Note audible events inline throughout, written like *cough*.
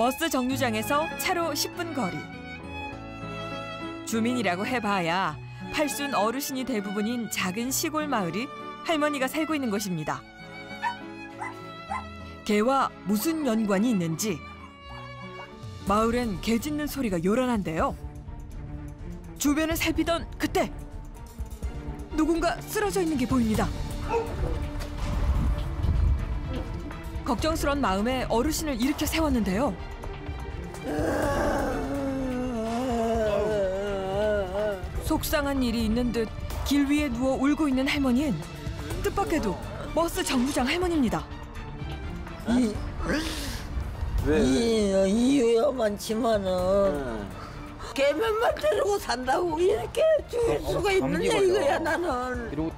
버스 정류장에서 차로 10분 거리. 주민이라고 해봐야 팔순 어르신이 대부분인 작은 시골 마을이 할머니가 살고 있는 곳입니다. 개와 무슨 연관이 있는지 마을엔 개 짖는 소리가 요란한데요. 주변을 살피던 그때 누군가 쓰러져 있는 게 보입니다. 걱정스런 마음에 어르신을 일으켜 세웠는데요. 속상한 일이 있는 듯 길 위에 누워 울고 있는 할머니는 뜻밖에도 버스 정류장 할머니입니다. 이, 왜? 이, 이유야 많지만은 응. 개면만 데리고 산다고 이렇게 죽일 수가 있느냐 감기 걸려. 이거야 나는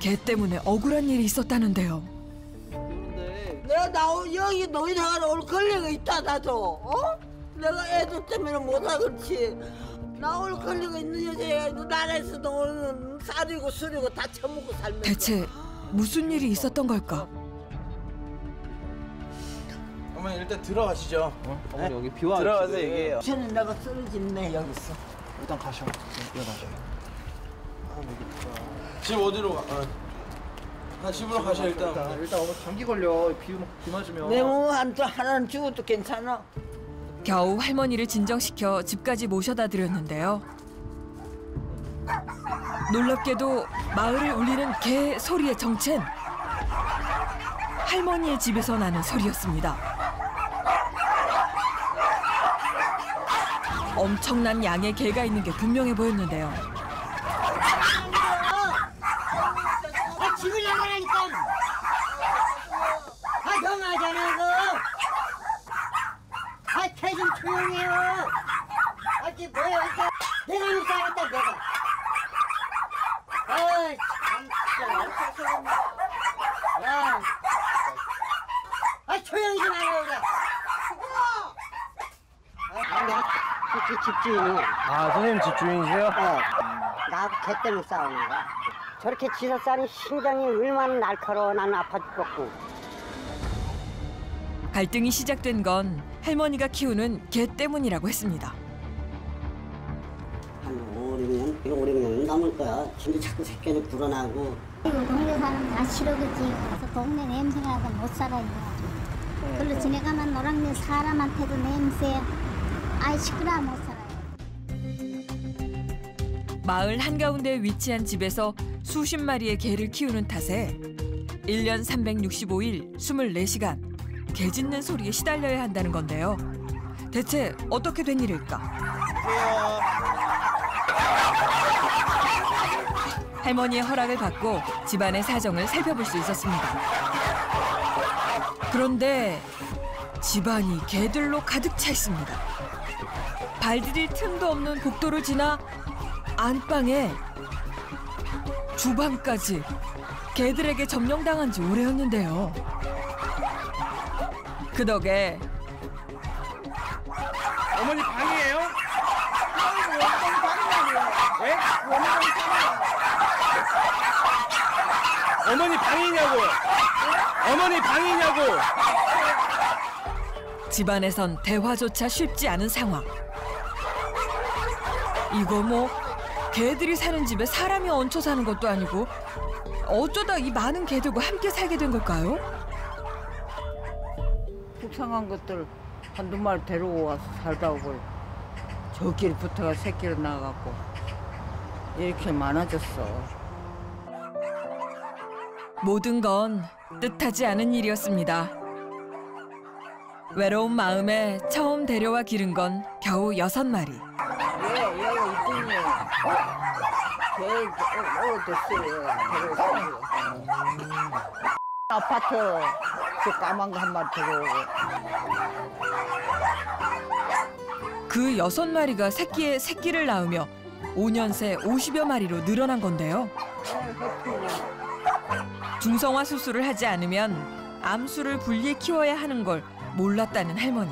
개 때문에 억울한 일이 있었다는데요. 내가 나 여기 노인회관 올 권리가 있다 나도 어? 내가 애들 때문에 못하 그렇지 나올 권리가 있는 여자야 나라에서도 오는 쌀이고 술이고 다 처먹고 살면서 대체 무슨 일이 있었던 걸까? 어머니 일단 들어가시죠. 어머니 여기 비와 들어가서 얘기해요. 저는 내가 쓰러졌네 여기서 일단 가셔. 일어나셔. 집 어디로 가? 어. 아, 집으로 가셔 일단. 일단, 일단 어머니 감기 걸려. 비, 비 맞으면. 내 몸 한, 하나는 죽어도 괜찮아 겨우 할머니를 진정시켜 집까지 모셔다 드렸는데요. 놀랍게도 마을을 울리는 개 소리의 정체는 할머니의 집에서 나는 소리였습니다. 엄청난 양의 개가 있는 게 분명해 보였는데요. 아 집을 나가라니까 아 정하잖아 이거 아개좀 조용해요 아지 뭐야 이거 내가 못 살았다 내가 아이 참 진짜 야, 아 조용히 좀 하려 그래 그 집주인이 아, 선생님 집주인이세요? 어, 나하고 개 때문에 싸우는 거야. 저렇게 지서 싸니 심장이 얼마나 날카로워 나는 아파 죽겠고. 갈등이 시작된 건 할머니가 키우는 개 때문이라고 했습니다. 한 5, 6년? 5, 6년 넘을 거야. 진짜 자꾸 새끼들 불어나고. 그리고 동네 사람 다 싫어 그지 그래서 동네 냄새가 나서 못 살아요 그걸로 지내가면 노랑내 사람한테도 냄새 아이 시끄러워 못 살아요 마을 한가운데 위치한 집에서 수십 마리의 개를 키우는 탓에 1년 365일 24시간 개 짖는 소리에 시달려야 한다는 건데요. 대체 어떻게 된 일일까? 할머니의 허락을 받고 집안의 사정을 살펴볼 수 있었습니다. 그런데 집안이 개들로 가득 차 있습니다. 발디딜 틈도 없는 복도를 지나 안방에 주방까지 개들에게 점령당한 지 오래였는데요. 그 덕에 어머니 방이에요? 예? 어머니 방이냐고? 어머니 방이냐고? 집안에선 대화조차 쉽지 않은 상황. 이거 뭐 개들이 사는 집에 사람이 얹혀 사는 것도 아니고 어쩌다 이 많은 개들과 함께 살게 된 걸까요? 속상한 것들 한두 마리 데리고 와서 살다 오고 저길 붙어가 새끼를 나가고 이렇게 많아졌어. 모든 건 뜻하지 않은 일이었습니다. 외로운 마음에 처음 데려와 기른 건 겨우 여섯 마리. 예, 얘가 이쁜이. 걔, 어, 됐어요. 아파트, 저 까만 거 한 마리 데려오고. 그 여섯 마리가 새끼에 새끼를 낳으며 5년 새 50여 마리로 늘어난 건데요. 중성화 수술을 하지 않으면 암수를 분리해 키워야 하는 걸 몰랐다는 할머니.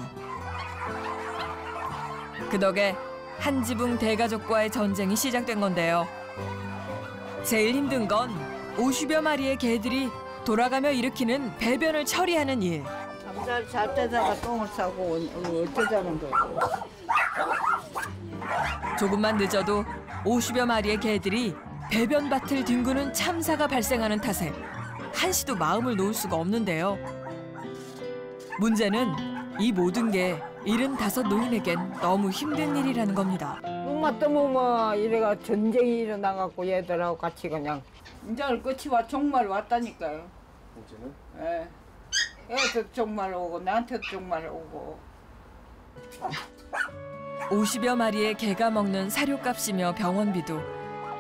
그 덕에 한 지붕 대가족과의 전쟁이 시작된 건데요. 제일 힘든 건 50여 마리의 개들이 돌아가며 일으키는 배변을 처리하는 일. 잘, 잘 때다가 똥을 싸고 어, 어쩌자는 거야. 조금만 늦어도 50여 마리의 개들이 배변밭을 뒹구는 참사가 발생하는 탓에 한시도 마음을 놓을 수가 없는데요. 문제는 이 모든 게 75 노인에겐 너무 힘든 일이라는 겁니다. 눈만 떠보면 이래가 전쟁이 일어나갖고 얘들하고 같이 그냥 인장을 끝이 와 정말 왔다니까요. 이제는 예. 애도 정말 오고 나한테도 정말 오고. 50여 마리의 개가 먹는 사료값이며 병원비도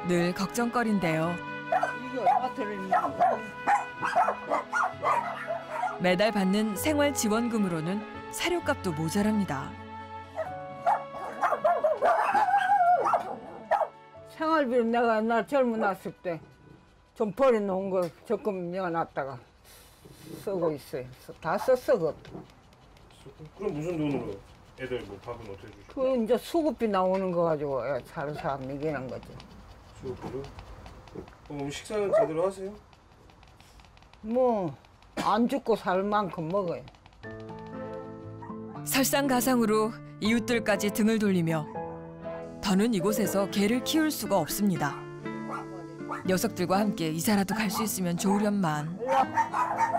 늘 걱정거리인데요. 이게 얼마 들었냐? 매달 받는 생활 지원금으로는 사료값도 모자랍니다. 생활비를 내가 옛날 젊어 났을 때 좀 버려놓은 거 적금 넣어놨다가 쓰고 있어요. 다 썼어 그. 그럼 무슨 돈으로 애들 뭐 밥은 어떻게 주시고 그 이제 수급비 나오는 거 가지고 애 살사 먹이는 거지. 수업으로? 그럼 식사는 제대로 하세요? 뭐 안 죽고 살 만큼 먹어요. 설상가상으로 이웃들까지 등을 돌리며 더는 이곳에서 개를 키울 수가 없습니다. 녀석들과 함께 이사라도 갈 수 있으면 좋으련만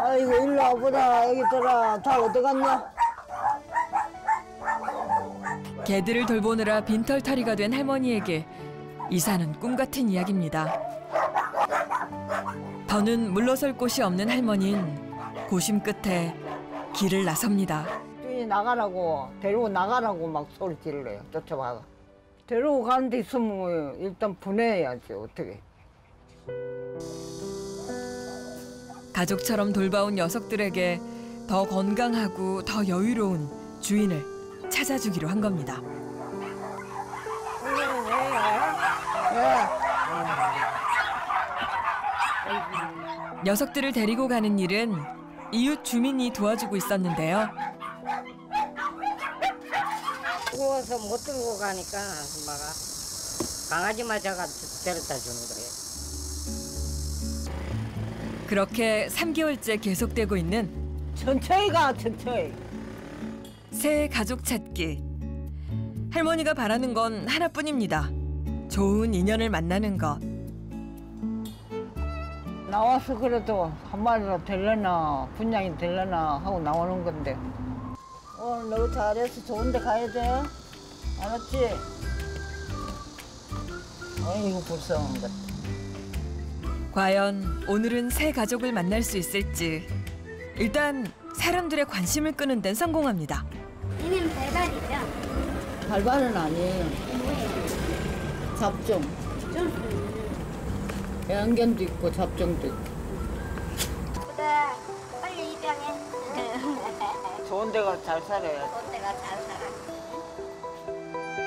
아이고 일로 와보라 애기들아 다 어디 갔냐? 개들을 돌보느라 빈털터리가 된 할머니에게 이사는 꿈 같은 이야기입니다. 더는 물러설 곳이 없는 할머니는 고심 끝에 길을 나섭니다. 준이 나가라고 데리고 나가라고 막 소리 질러요 쫓아와가 데리고 가는 데 있으면 일단 보내야지 어떻게 가족처럼 돌봐온 녀석들에게 더 건강하고 더 여유로운 주인을 찾아주기로 한 겁니다. 녀석들을 데리고 가는 일은 이웃 주민이 도와주고 있었는데요. 무거워서 못 들고 가니까 엄마가 강아지 맞아가 데려다 주는 거예요. 그렇게 3개월째 계속되고 있는 천천히 가 천천히 새 가족 찾기. 할머니가 바라는 건 하나뿐입니다. 좋은 인연을 만나는 것. 나와서 그래도 한 마리라도 될려나 분양이 될려나 하고 나오는 건데 오늘 너무 잘해서 좋은 데 가야 돼 알았지? 아이고 불쌍한 것 과연 오늘은 새 가족을 만날 수 있을지. 일단 사람들의 관심을 끄는 데는 성공합니다. 얘는 배달이죠? 발발은 아니에요 잡종 애완견도 있고 잡종도 있고 좋은 데가 잘 살아요 돈 내가 잘 살아.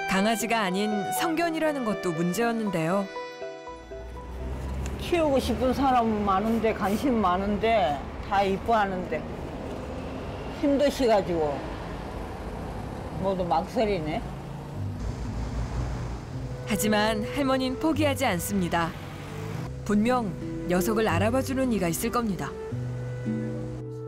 강아지가 아닌 성견이라는 것도 문제였는데요. 키우고 싶은 사람 많은데 관심 많은데 다 이뻐하는데 힘드시 가지고 모두 막설이네. 하지만 할머니는 포기하지 않습니다. 분명 녀석을 알아봐주는 이가 있을 겁니다.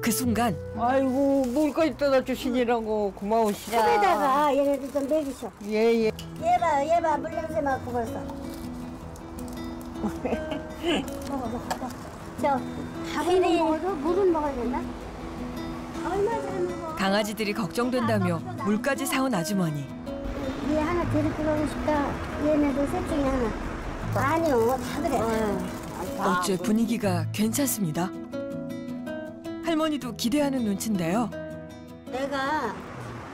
그 순간 아이고 물까지 떠다 주시니라고 고마우시다. 집에다가 얘네들 좀 먹이셔. 예예. 얘봐, 얘봐, 물 냄새 맡고 벌써. 먹어, 먹어. 저, 먹어도 물은 먹어야 된다? 얼마 잘 먹어. 강아지들이 걱정된다며 물까지 사온 아주머니. 얘 하나 데리고 가고 싶다. 얘네들 셋 중에 하나. 아니요, 다 그래. 어째 분위기가 괜찮습니다. 할머니도 기대하는 눈치인데요. 내가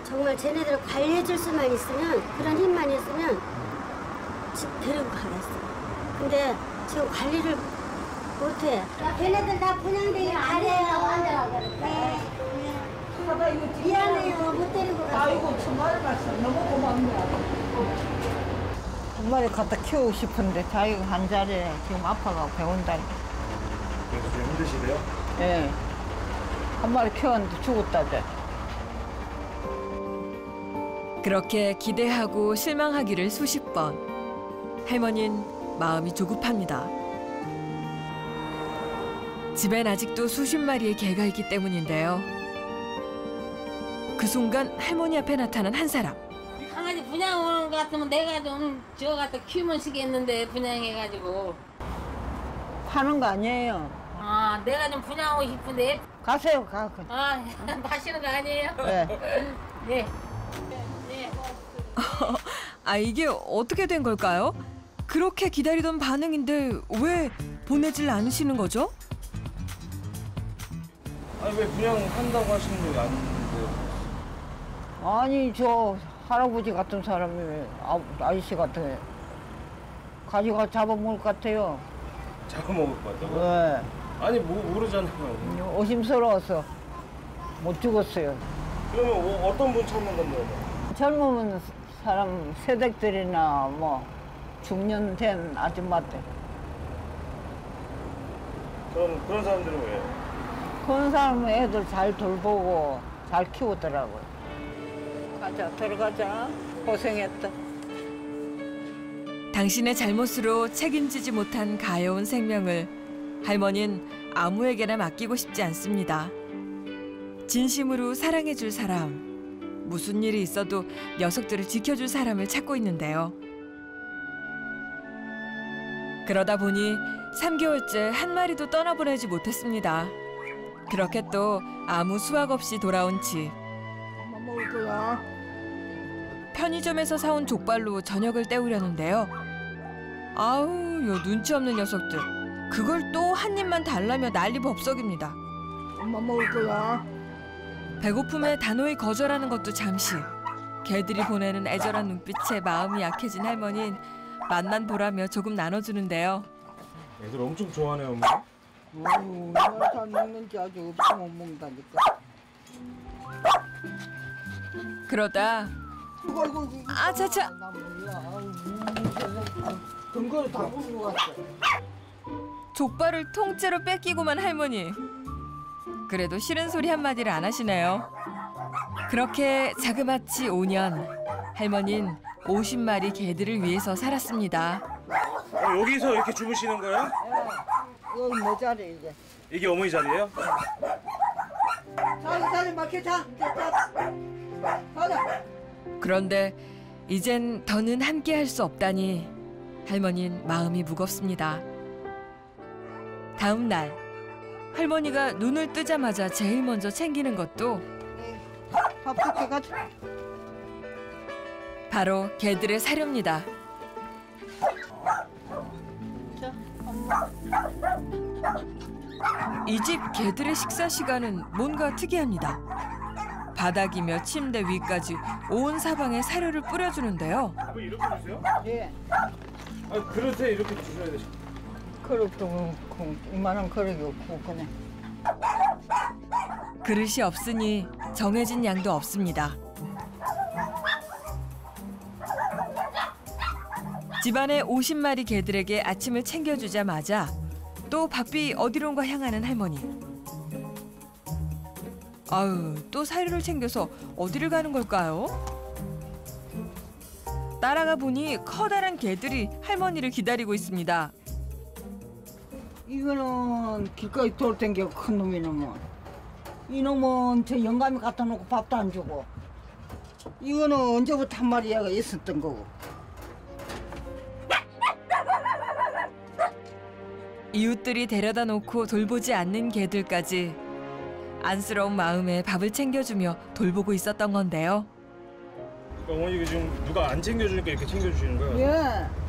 정말 쟤네들을 관리해줄 수만 있으면 그런 힘만 있으면 지- 데리고 가겠어. 근데 지금 관리를 못해. 걔네들 다 분양되기 아래요. 네. 미안해요. 못 데리고 가. 아이고 정말 말씀 너무. 한 마리 갖다 키우고 싶은데 자기가 한 자리에 지금 아파가 배운다니. 그래서 좀 힘드시대요? 예. 한 마리 키웠는데 죽었다대. 그렇게 기대하고 실망하기를 수십 번. 할머니는 마음이 조급합니다. 집엔 아직도 수십 마리의 개가 있기 때문인데요. 그 순간 할머니 앞에 나타난 한 사람. 이 강아지 분양 오는 것 같으면 내가 좀 저거 갖다 키우면 시겠는데 분양해가지고. 파는 거 아니에요. 아 내가 좀 분양하고 싶은데 가세요, 가. 아 *laughs* 마시는 거 아니에요? 네. 네. 네. *laughs* 아 이게 어떻게 된 걸까요? 그렇게 기다리던 반응인데 왜 보내질 않으시는 거죠? 아니 왜 분양한다고 하시는 거 아닌데? 아니, 저 할아버지 같은 사람이 아, 아저씨 같은 가지고 잡아먹을 것 같아요. 자꾸 먹을 것 같다고? 네. 아니 뭐 모르잖아요. 의심스러워서 못 죽었어요. 그러면 어, 어떤 분 찾는 건데요? 젊은 사람 세댁들이나 뭐 중년 된 아줌마들 그럼 그런 사람들은 왜? 그런 사람은 애들 잘 돌보고 잘 키우더라고요. 가자 들어가자 고생했다. 당신의 잘못으로 책임지지 못한 가여운 생명을 할머니는 아무에게나 맡기고 싶지 않습니다. 진심으로 사랑해줄 사람, 무슨 일이 있어도 녀석들을 지켜줄 사람을 찾고 있는데요. 그러다 보니 3개월째 한 마리도 떠나보내지 못했습니다. 그렇게 또 아무 수확 없이 돌아온 집. 편의점에서 사온 족발로 저녁을 때우려는데요. 아우, 요 눈치 없는 녀석들. 그걸 또 한 입만 달라며 난리 법석입니다. 엄마 먹을 거야? 배고픔에 단호히 거절하는 것도 잠시. 개들이 보내는 애절한 눈빛에 마음이 약해진 할머니는 맛난 보라며 조금 나눠주는데요. 애들 엄청 좋아하네요, 어머니. 아유, 얼마나 잘 먹는지 아주 없이 못 먹는다니까. 그러다 이거 이거 이거. 아, 차차. 나 몰라. 아유, 음, 다 부르고 갔어. 족발을 통째로 뺏기고만 할머니. 그래도 싫은 소리 한마디를 안 하시네요. 그렇게 자그마치 5년 할머니는 50마리 개들을 위해서 살았습니다. 어, 여기서 이렇게 주무시는 거예요? 여기 내 자리 이제. 이게 어머니 자리예요? 자리 자리 막혀 자. 자, 자. 그런데 이젠 더는 함께 할 수 없다니 할머니는 마음이 무겁습니다. 다음 날 할머니가 눈을 뜨자마자 제일 먼저 챙기는 것도 밥. 바로 개들의 사료입니다. 이 집 개들의 식사 시간은 뭔가 특이합니다. 바닥이며 침대 위까지 온 사방에 사료를 뿌려주는데요. 뭐 이렇게 주세요? 예. 아 그릇에 이렇게 주셔야 되죠. 그릇도 그 이만한 그릇이 없고 그냥. 그릇이 없으니 정해진 양도 없습니다. 집안의 50마리 개들에게 아침을 챙겨주자마자 또 바삐 어디론가 향하는 할머니. 아유, 또 사료를 챙겨서 어디를 가는 걸까요? 따라가 보니 커다란 개들이 할머니를 기다리고 있습니다. 이거는 길거리 돌댕겨 큰 놈이 놈은 이놈은 저 영감이 갖다 놓고 밥도 안 주고 이거는 언제부터 한 마리가 있었던 거고 이웃들이 데려다 놓고 돌보지 않는 개들까지 안쓰러운 마음에 밥을 챙겨주며 돌보고 있었던 건데요. 그러니까 어머니 이거 지금 누가 안 챙겨주니까 이렇게 챙겨주시는 거예요? 예.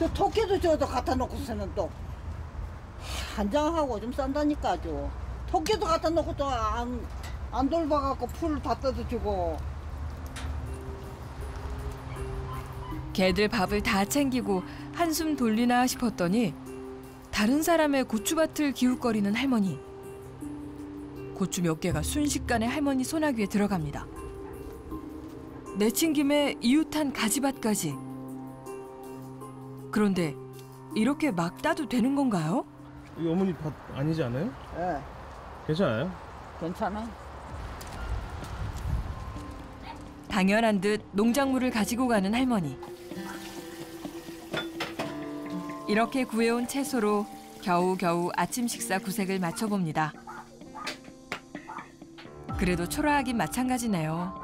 저 토끼도 저도 갖다 놓고서는 또 한장하고 좀 싼다니까 아주 토끼도 갖다 놓고 또 안 안 돌봐갖고 풀을 다 뜯어주고 개들 밥을 다 챙기고 한숨 돌리나 싶었더니 다른 사람의 고추밭을 기웃거리는 할머니. 고추 몇 개가 순식간에 할머니 소나귀에 들어갑니다. 내친 김에 이웃한 가지밭까지. 그런데 이렇게 막 따도 되는 건가요? 이거 어머니 밭 아니지 않아요? 예 괜찮아요? 괜찮아 당연한 듯 농작물을 가지고 가는 할머니. 이렇게 구해온 채소로 겨우겨우 아침 식사 구색을 맞춰봅니다. 그래도 초라하긴 마찬가지네요.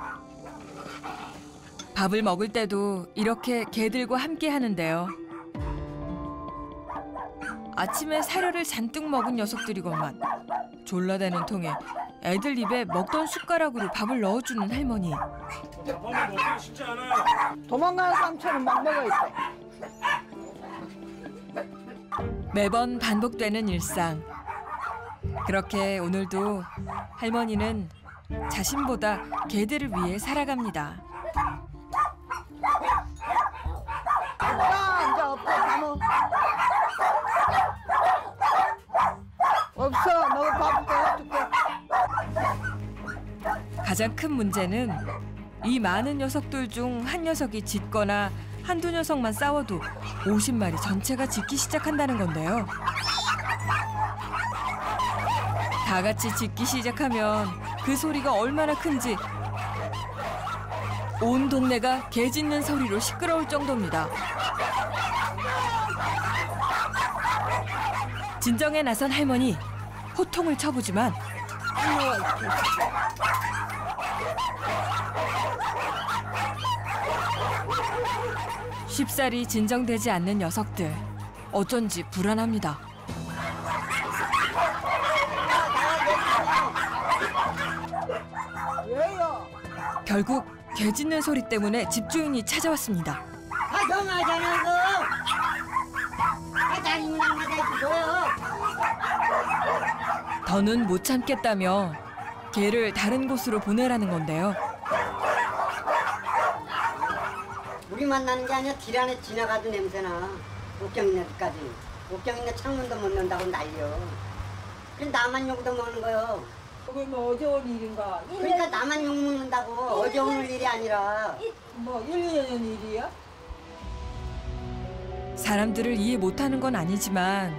밥을 먹을 때도 이렇게 개들과 함께 하는데요. 아침에 사료를 잔뜩 먹은 녀석들이건만 졸라대는 통에 애들 입에 먹던 숟가락으로 밥을 넣어주는 할머니. 도망가는 삼촌은 막 먹어있대. 매번 반복되는 일상. 그렇게 오늘도 할머니는 자신보다 개들을 위해 살아갑니다. 가장 큰 문제는 이 많은 녀석들 중 한 녀석이 짖거나 한두 녀석만 싸워도 50마리 전체가 짖기 시작한다는 건데요. 다 같이 짖기 시작하면 그 소리가 얼마나 큰지 온 동네가 개 짖는 소리로 시끄러울 정도입니다. 진정에 나선 할머니 호통을 쳐보지만 쉽사리 진정되지 않는 녀석들 어쩐지 불안합니다. 왜요? 결국 개 짖는 소리 때문에 집주인이 찾아왔습니다. 더는 못 참겠다며 개를 다른 곳으로 보내라는 건데요. 우리 만 나는 게 아니라 길 안에 지나가도 냄새나. 옥경이네까지. 옥경이네 창문도 못 연다고 난리여. 그래 나만 욕도 먹는 거요. 그게 뭐 어려운 일인가? 그러니까 나만 욕 먹는다고. 어제 오늘 일이 아니라. 뭐 1, 2년 일이야? 사람들을 이해 못하는 건 아니지만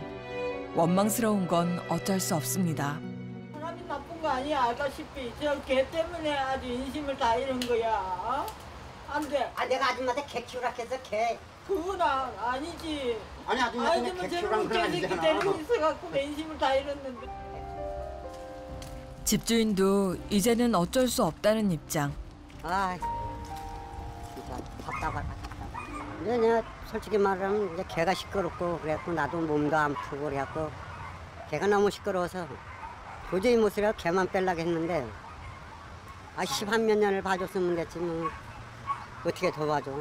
원망스러운 건 어쩔 수 없습니다. 나쁜 거 아니야 알다시피 저 개 때문에 아주 인심을 다 잃은 거야 어? 안 돼. 아 내가 아줌마한테 개 키우라 해서 개. 그건 아, 아니지 아니 아줌마한테 아니면 개 저런 개새끼. 데리고 있어갖고 내 인심을 다 잃었는데 집주인도 이제는 어쩔 수 없다는 입장. 아 진짜 답답하다. 근데 내가 솔직히 말하면 이제 개가 시끄럽고 그래갖고 나도 몸도 안 푸고 그래갖고 개가 너무 시끄러워서 도저히 못 쓰려 개만 뺄라고 했는데. 아 십한 몇 년을 봐줬으면 됐지 뭐. 어떻게 더 봐줘.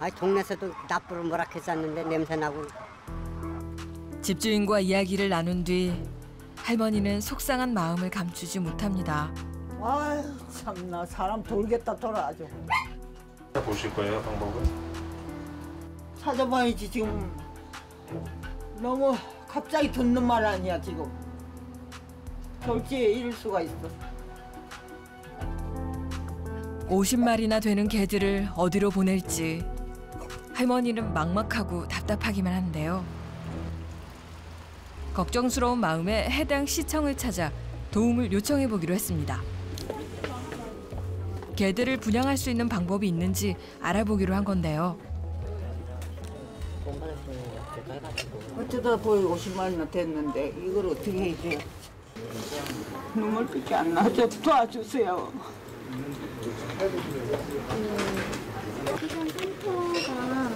아 동네에서도 나쁘로 뭐라 했었는데 냄새 나고. 집주인과 이야기를 나눈 뒤 할머니는 속상한 마음을 감추지 못합니다. 아유 참나. 사람 돌겠다 돌아 아주. 보실 거예요 방법을? 찾아봐야지 지금. 너무 갑자기 듣는 말 아니야 지금 돌지에 잃을 수가 있어 50마리나 되는 개들을 어디로 보낼지 할머니는 막막하고 답답하기만 한데요. 걱정스러운 마음에 해당 시청을 찾아 도움을 요청해 보기로 했습니다. 개들을 분양할 수 있는 방법이 있는지 알아보기로 한 건데요. 어쩌다 보이 50만이나 됐는데 이걸 어떻게 해야 돼 눈물밖에 안 나죠 도와주세요 지금 산토가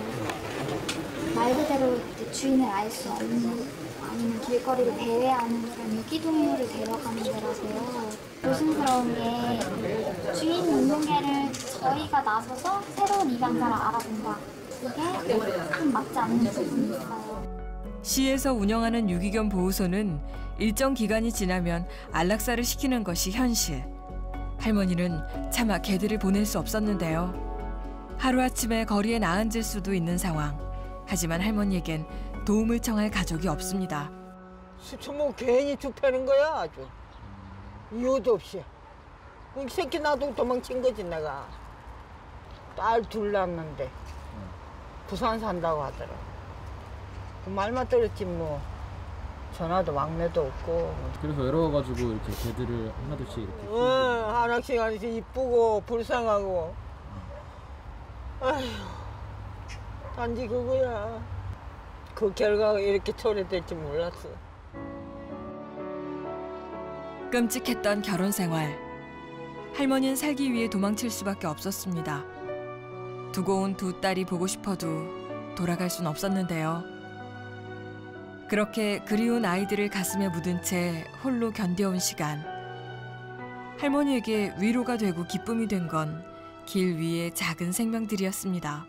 말 그대로 이제 주인을 알 수 없는 아니면 길거리를 배회하는 그런 유기동물을 데려가는 데라서요. 조심스러운 게 주인 운동개를 저희가 나서서 새로운 입양자를 알아본다. 이게 좀 맞지 않는 부분이 있어요. 시에서 운영하는 유기견 보호소는 일정 기간이 지나면 안락사를 시키는 것이 현실. 할머니는 차마 개들을 보낼 수 없었는데요. 하루아침에 거리에 나앉을 수도 있는 상황. 하지만 할머니에겐 도움을 청할 가족이 없습니다. 수초모 괜히 죽패는 거야 아주 이유도 없이 이 새끼 놔두고 도망친 거지 내가 딸 둘 낳았는데 부산 산다고 하더라 그 말만 들었지 뭐 전화도 왕래도 없고 그래서 외로워가지고 이렇게 개들을 하나둘씩 이렇게 어, 하나씩 하나씩 이쁘고 불쌍하고 아휴 단지 그거야 그 결과가 이렇게 초래될 줄 몰랐어 끔찍했던 결혼 생활. 할머니는 살기 위해 도망칠 수밖에 없었습니다. 두고 온 두 딸이 보고 싶어도 돌아갈 순 없었는데요. 그렇게 그리운 아이들을 가슴에 묻은 채 홀로 견뎌온 시간. 할머니에게 위로가 되고 기쁨이 된 건 길 위의 작은 생명들이었습니다.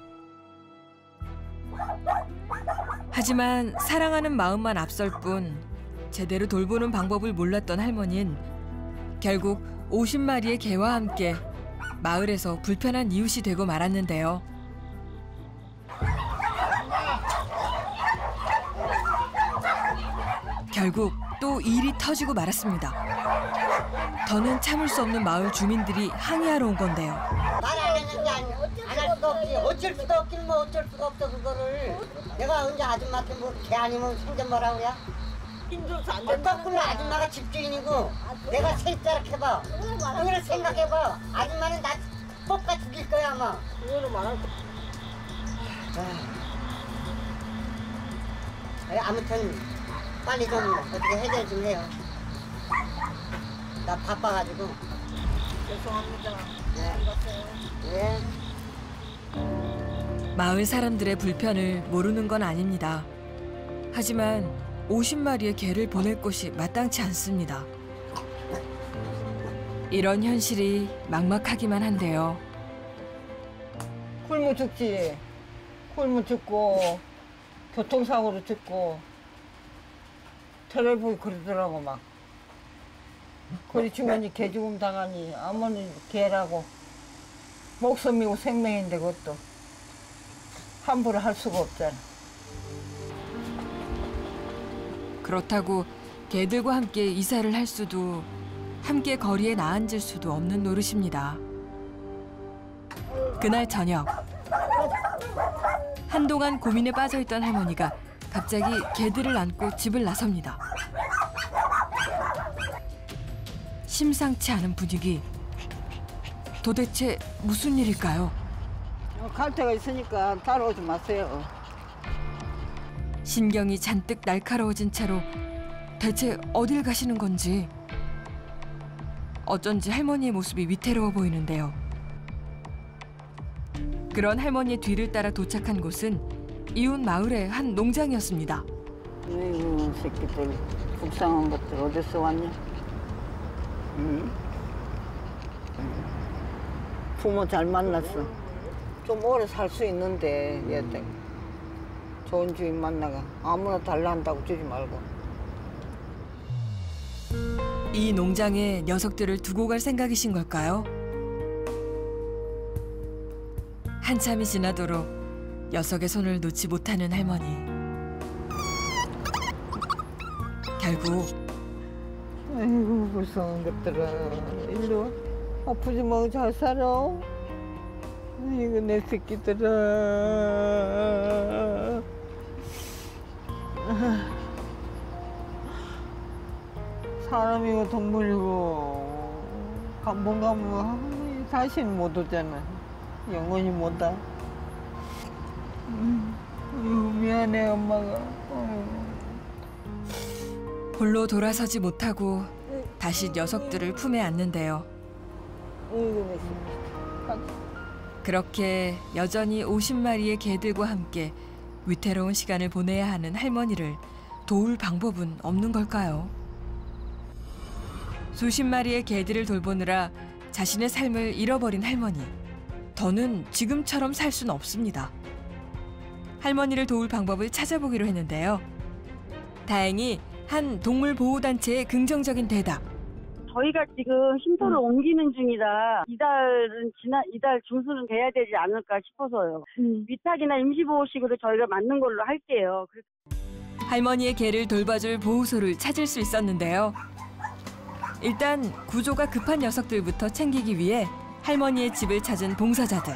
하지만 사랑하는 마음만 앞설 뿐 제대로 돌보는 방법을 몰랐던 할머니는 결국 50마리의 개와 함께 마을에서 불편한 이웃이 되고 말았는데요. 결국 또 일이 터지고 말았습니다. 더는 참을 수 없는 마을 주민들이 항의하러 온 건데요. 말안 했는데 안할 수가 없지. 어쩔 수가 없긴 뭐 어쩔 수가 없어 그거를. 내가 언제 아줌마한테 뭐개 아니면 생전 뭐라고 야? 힘들어서 안 어, 된다. 거꾸로 아줌마가 집주인이고 내가 세입자락 해봐. 그걸 생각해봐. 아줌마는 나 뽑가 죽일 거야 아마. 그거는 말할 거. 에, 아무튼 빨리 좀 어떻게 해결 좀 해요. 나 바빠가지고. 죄송합니다. 예. 마을 사람들의 불편을 모르는 건 아닙니다. 하지만 50마리의 개를 보낼 곳이 마땅치 않습니다. 이런 현실이 막막하기만 한데요. 굶어 죽지. 굶어 죽고 교통사고로 죽고 텔레비전 그러더라고 막. 그리 주머니 개 죽음 당하니 아무리 개라고 목숨이고 생명인데 그것도 함부로 할 수가 없잖아. 그렇다고 개들과 함께 이사를 할 수도 함께 거리에 나앉을 수도 없는 노릇입니다. 그날 저녁 한동안 고민에 빠져 있던 할머니가 갑자기 개들을 안고 집을 나섭니다. 심상치 않은 분위기. 도대체 무슨 일일까요? 어, 갈 데가 있으니까 따라오지 마세요. 신경이 잔뜩 날카로워진 채로 대체 어딜 가시는 건지 어쩐지 할머니의 모습이 위태로워 보이는데요. 그런 할머니의 뒤를 따라 도착한 곳은 이웃 마을의 한 농장이었습니다. 아이고 새끼들 불쌍한 것들 어디서 왔냐? 응? 부모 잘 만났어. 좀 오래 살 수 있는데 얘들 좋은 주인 만나가 아무나 달라 한다고 주지 말고. 이 농장에 녀석들을 두고 갈 생각이신 걸까요? 한참이 지나도록 녀석의 손을 놓지 못하는 할머니. 결국 아이고 불쌍한 것들아. 와. 아프지 말고 잘 살아. 아이고 내 새끼들아. 사람이고 동물이고 한번 가면 다시는 못 오잖아. 영원히 못 와. 미안해 엄마가. 홀로 돌아서지 못하고 다시 녀석들을 품에 안는데요. 그렇게 여전히 50마리의 개들과 함께 위태로운 시간을 보내야 하는 할머니를 도울 방법은 없는 걸까요? 수십 마리의 개들을 돌보느라 자신의 삶을 잃어버린 할머니. 더는 지금처럼 살 수는 없습니다. 할머니를 도울 방법을 찾아보기로 했는데요. 다행히 한 동물 보호 단체의 긍정적인 대답. 저희가 지금 쉼터를 옮기는 중이라 이달은 지나 이달 중순은 돼야 되지 않을까 싶어서요. 위탁이나 임시보호식으로 저희가 맞는 걸로 할게요. 그래서 할머니의 개를 돌봐줄 보호소를 찾을 수 있었는데요. 일단 구조가 급한 녀석들부터 챙기기 위해 할머니의 집을 찾은 봉사자들.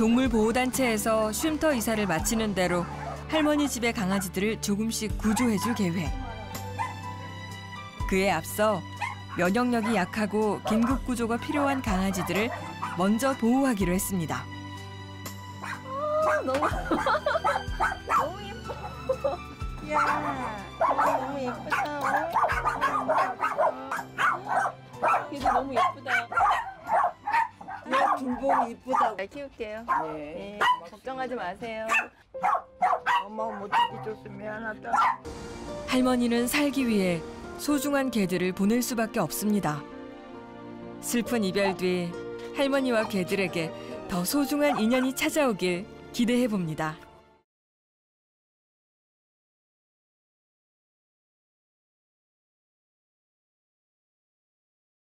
동물보호단체에서 쉼터 이사를 마치는 대로 할머니 집의 강아지들을 조금씩 구조해줄 계획. 그에 앞서 면역력이 약하고 긴급 구조가 필요한 강아지들을 먼저 보호하기로 했습니다. 너무 너무 예쁘다. 너무 예쁘다. 내 둘보기 이쁘다고. 잘 키울게요. 네. 네, 걱정하지 마세요. 엄마 못 지켜줘서 미안하다. 할머니는 살기 위해 소중한 개들을 보낼 수밖에 없습니다. 슬픈 이별 뒤 할머니와 개들에게 더 소중한 인연이 찾아오길 기대해 봅니다.